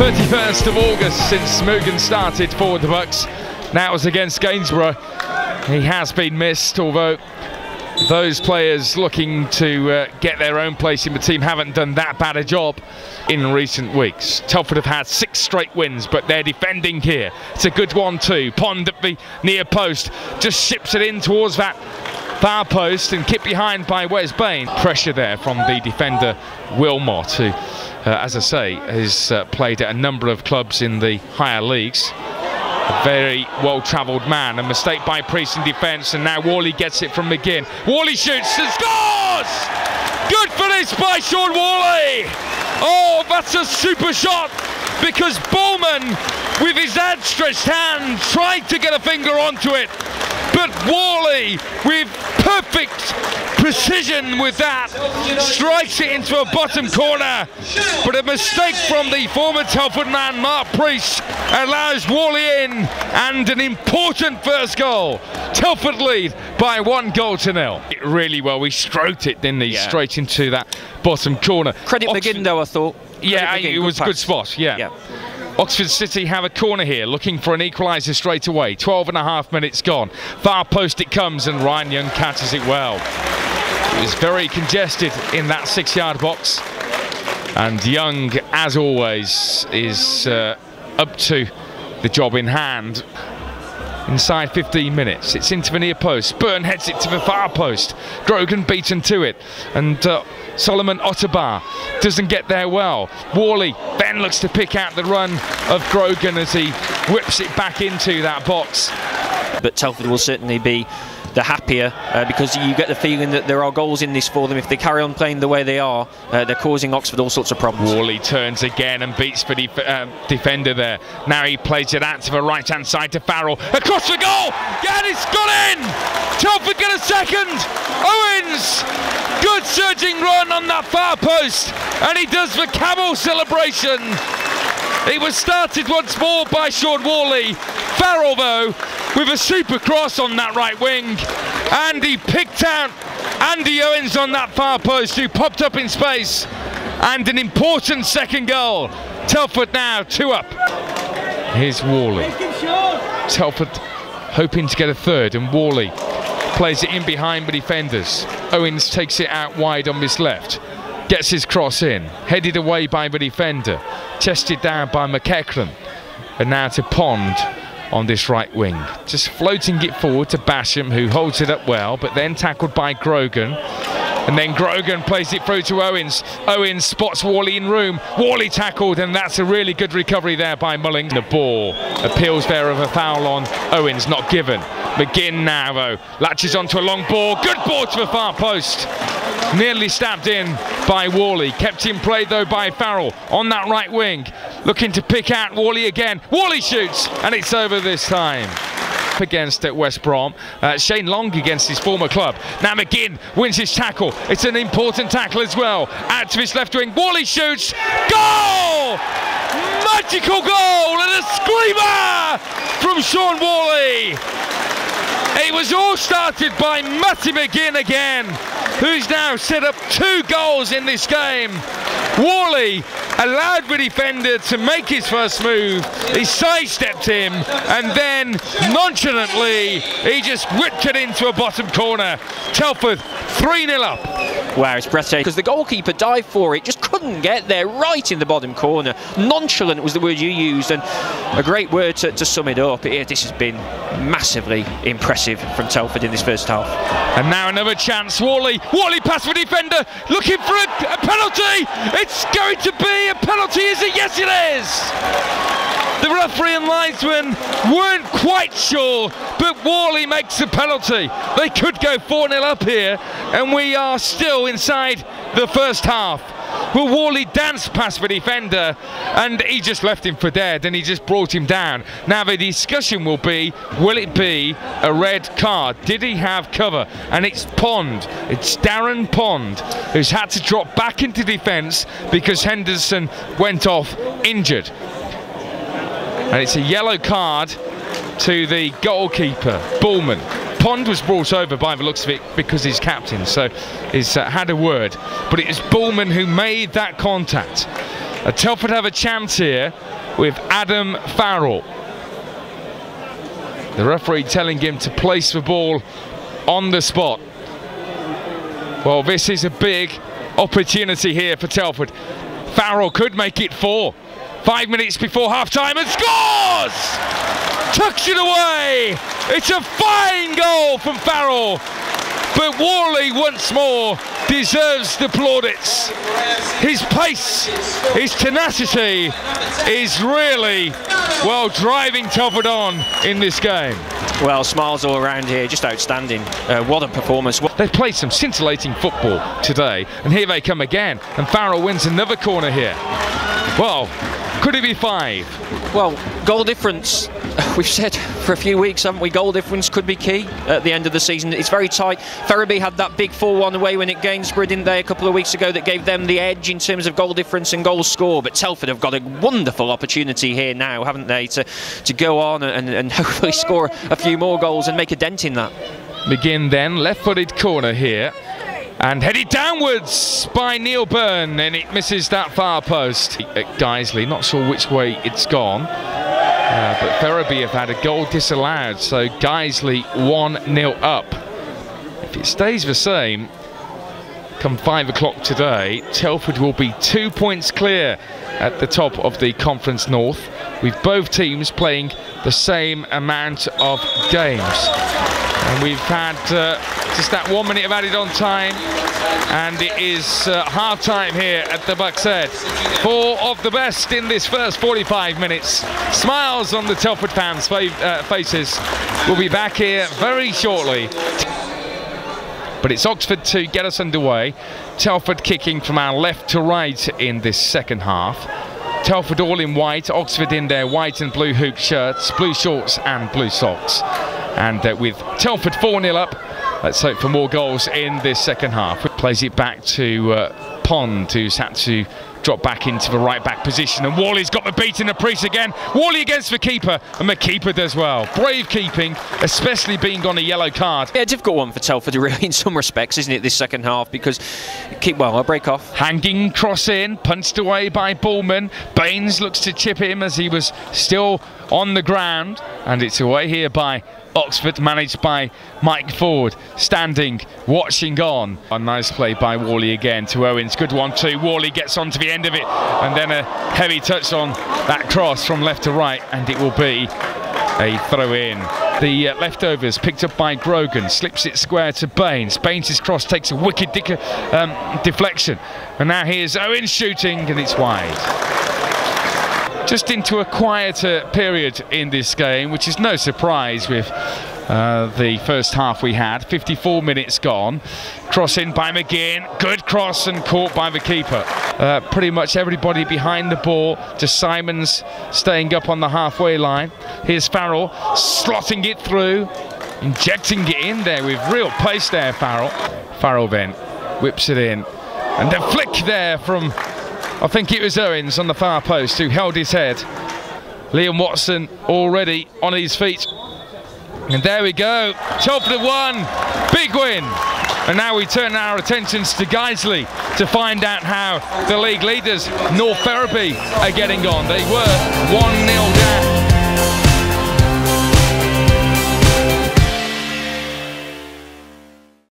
The 31st of August since Mugen started for the Bucks. Now it's against Gainsborough. He has been missed, although those players looking to uh, get their own place in the team haven't done that bad a job in recent weeks. Telford have had six straight wins, but they're defending here. It's a good one too. Pond at the near post just ships it in towards that far post and kept behind by Wes Bain. Pressure there from the defender Wilmot, who, as I say, has uh, played at a number of clubs in the higher leagues. A very well-travelled man. A mistake by Priest in defence, and now Whalley gets it from McGinn. Whalley shoots and scores! Good finish by Shaun Whalley! Oh, that's a super shot because Bowman, with his outstretched hand, tried to get a finger onto it. But Whalley, with perfect precision with that, strikes it into a bottom corner. But a mistake from the former Telford man, Mark Priest, allows Whalley in, and an important first goal. Telford lead by one goal to nil. It really well. We stroked it, didn't he? Yeah. Straight into that bottom corner. Credit Oxford- McGinn though, I thought. yeah, McGinn, it was a good spot. Yeah. Yeah. Oxford City have a corner here, looking for an equaliser straight away. 12 and a half minutes gone. Far post it comes, and Ryan Young catches it well. It was very congested in that six-yard box, and Young, as always, is uh, up to the job in hand. Inside 15 minutes, it's into the near post. Byrne heads it to the far post. Grogan beaten to it, and uh, Solomon Otterbar doesn't get there well. Whalley then looks to pick out the run of Grogan as he whips it back into that box. But Telford will certainly be the happier uh, because you get the feeling that there are goals in this for them. If they carry on playing the way they are, uh, they're causing Oxford all sorts of problems. Whalley turns again and beats the def- um, defender there. Now he plays it out to the right hand side to Farrell. Across the goal! Yeah, it's gone in! Telford get a second! Owens! Good surging run on that far post! And he does the camel celebration! It was started once more by Shaun Whalley. Farrell, though, with a super cross on that right wing. And he picked out Andy Owens on that far post, who popped up in space. And an important second goal. Telford now two up. Here's Whalley. Telford hoping to get a third, and Whalley plays it in behind the defenders. Owens takes it out wide on his left, gets his cross in, headed away by the defender, chested down by McEachran, and now to Pond on this right wing. Just floating it forward to Basham, who holds it up well, but then tackled by Grogan. And then Grogan plays it through to Owens. Owens spots Whalley in room. Whalley tackled, and that's a really good recovery there by Mulling. The ball appeals there of a foul on Owens, not given. McGinn now, though, latches onto a long ball. Good ball to the far post. Nearly stabbed in by Whalley. Kept in play, though, by Farrell on that right wing. Looking to pick out Whalley again. Worley shoots, and it's over this time against at West Brom. Uh, Shane Long against his former club. Now McGinn wins his tackle. It's an important tackle as well. Out to his left wing. Whalley shoots. Goal! Magical goal and a screamer from Shaun Whalley. It was all started by Matty McGinn again, who's now set up two goals in this game. Whalley allowed the defender to make his first move. He sidestepped him and then nonchalantly he just whipped it into a bottom corner. Telford 3 0 up. Wow, it's breathtaking because the goalkeeper dived for it, just couldn't get there, right in the bottom corner. Nonchalant was the word you used, and a great word to, to sum it up. It, this has been massively impressive from Telford in this first half. And now another chance. Whalley, Whalley pass for defender, looking for a, a penalty. It's going to be a penalty, is it? Yes, it is. The referee and linesman weren't quite sure, but Whalley makes the penalty. They could go 4 0 up here, and we are still inside the first half. Well, Whalley danced past the defender and he just left him for dead and he just brought him down. Now, the discussion will be will it be a red card? Did he have cover? And it's Pond, it's Darren Pond, who's had to drop back into defence because Henderson went off injured. And it's a yellow card to the goalkeeper, Bullman. Pond was brought over by the looks of it because he's captain, so he's uh, had a word. But it was Bullman who made that contact. A Telford have a chance here with Adam Farrell. The referee telling him to place the ball on the spot. Well, this is a big opportunity here for Telford. Farrell could make it four. Five minutes before half time and scores! Tucks it away! It's a fine goal from Farrell. But Whalley once more deserves the plaudits. His pace, his tenacity is really, well, driving Telford on in this game. Well, smiles all around here, just outstanding. Uh, what a performance. They've played some scintillating football today, and here they come again. And Farrell wins another corner here. Well, could it be five? Well, goal difference. We've said for a few weeks, haven't we? Goal difference could be key at the end of the season. It's very tight. Ferriby had that big 4-1 away when it Gainsborough, didn't they, a couple of weeks ago that gave them the edge in terms of goal difference and goal score. But Telford have got a wonderful opportunity here now, haven't they, to, to go on and, and hopefully score a few more goals and make a dent in that. McGinn then, left-footed corner here and headed downwards by Neil Byrne and it misses that far post. At Guiseley, not sure which way it's gone. Uh, but Ferriby have had a goal disallowed, so Guiseley 1-0 up. If it stays the same, come 5 o'clock today, Telford will be two points clear at the top of the Conference North, with both teams playing the same amount of games. And we've had uh, just that one minute of added on time, and it is uh, half time here at the Bucks Head. Four of the best in this first 45 minutes. Smiles on the Telford fans' fa uh, faces. We'll be back here very shortly. But it's Oxford to get us underway. Telford kicking from our left to right in this second half. Telford all in white, Oxford in their white and blue hoop shirts, blue shorts and blue socks. And uh, with Telford 4-0 up, let's hope for more goals in this second half. Plays it back to uh, Pond, who's had to drop back into the right back position. And Whalley's got the beat in the priest again. Worley against the keeper and the keeper does well. Brave keeping especially being on a yellow card. Yeah difficult one for Telford really in some respects isn't it this second half? Because keep well a break off. Hanging cross in punched away by Bullman. Baines looks to chip him as he was still on the ground. And it's away here by Oxford managed by Mike Ford standing watching on. A nice play by Whalley again to Owens. Good one too. Whalley gets on to the end of it and then a heavy touch on that cross from left to right and it will be a throw in. The uh, leftovers picked up by Grogan slips it square to Baines. Baines' cross takes a wicked um, deflection. And now here's Owens shooting and it's wide just into a quieter period in this game, which is no surprise with uh, the first half we had. 54 minutes gone. Cross in by McGinn. Good cross and caught by the keeper. Uh, pretty much everybody behind the ball. Just Simons staying up on the halfway line. Here's Farrell slotting it through, injecting it in there with real pace there, Farrell. Farrell then whips it in. And a flick there from I think it was Owens on the far post who held his head. Liam Watson already on his feet. And there we go. Telford have won. Big win. And now we turn our attentions to Guiseley to find out how the league leaders, North Ferriby, are getting on. They were 1 0 down.